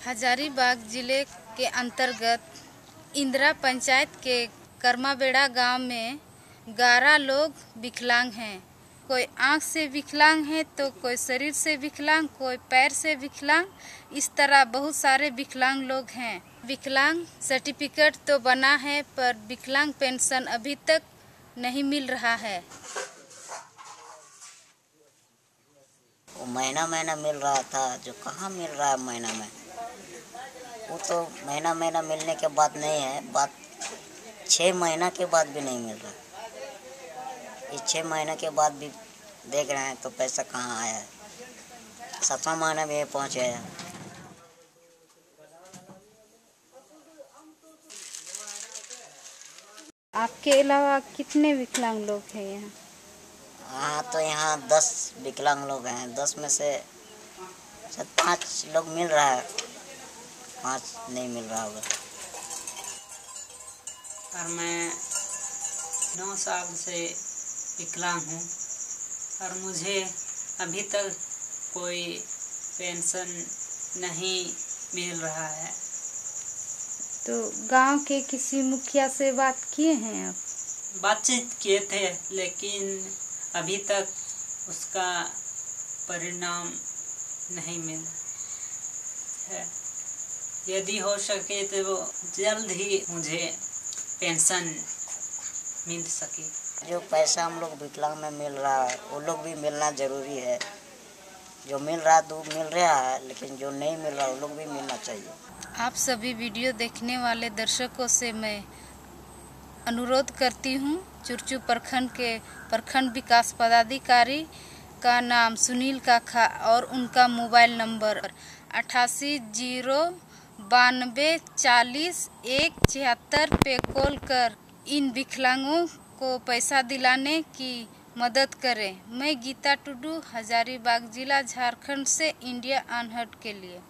हजारीबाग ज़िले के अंतर्गत इंदिरा पंचायत के कर्माबेड़ा गाँव में ग्यारह लोग विकलांग हैं। कोई आँख से विकलांग है तो कोई शरीर से विकलांग, कोई पैर से विकलांग, इस तरह बहुत सारे विकलांग लोग हैं। विकलांग सर्टिफिकेट तो बना है, पर विकलांग पेंशन अभी तक नहीं मिल रहा है। वो महीना महीना मिल रहा था, जो कहाँ मिल रहा है महीना में वो तो महीना महीना मिलने के बाद नहीं है बात छः महीना के बाद भी नहीं मिल रहा। ये छः महीने के बाद भी देख रहे हैं तो पैसा कहाँ आया। है सातवां महीना में ये पहुँच गया। आपके अलावा कितने विकलांग लोग हैं यहाँ? हाँ तो यहाँ दस विकलांग लोग हैं। दस में से पाँच लोग मिल रहा है। पाँच नहीं मिल रहा होगा। और मैं नौ साल से विकलांग हूँ और मुझे अभी तक कोई पेंशन नहीं मिल रहा है। तो गाँव के किसी मुखिया से बात किए हैं आप? बातचीत किए थे लेकिन अभी तक उसका परिणाम नहीं मिला है। यदि हो सके तो वो जल्द ही मुझे पेंशन मिल सके। जो पैसा हम लोग विकलांग में मिल रहा है वो लोग भी मिलना ज़रूरी है। जो मिल रहा है तो मिल रहा है लेकिन जो नहीं मिल रहा वो लोग भी मिलना चाहिए। आप सभी वीडियो देखने वाले दर्शकों से मैं अनुरोध करती हूँ चुरचू प्रखंड के प्रखंड विकास पदाधिकारी का नाम सुनील काखा और उनका मोबाइल नंबर अट्ठासी ज़ीरो बानवे चालीस एक छिहत्तर पे कॉल कर इन विकलांगों को पैसा दिलाने की मदद करें। मैं गीता टुडू, हजारीबाग जिला, झारखंड से इंडिया अनहट के लिए।